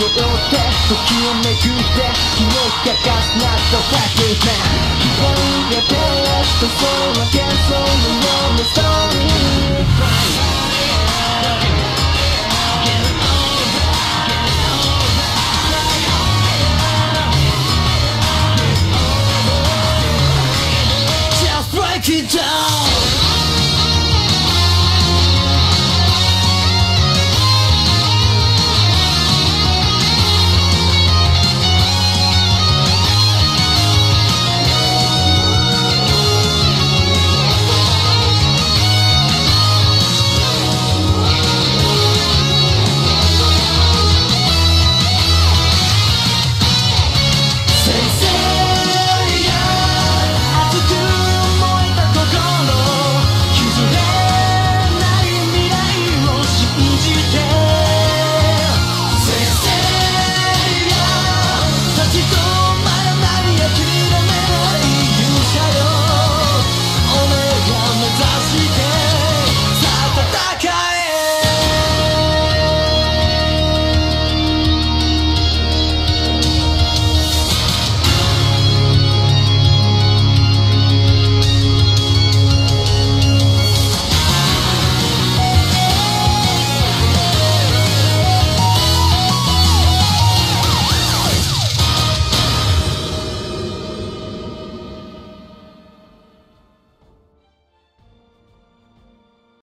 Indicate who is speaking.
Speaker 1: 背負って時をめぐって気のかかすなった Factory Man 刻んで照らした空幻想のようなストーリー期待。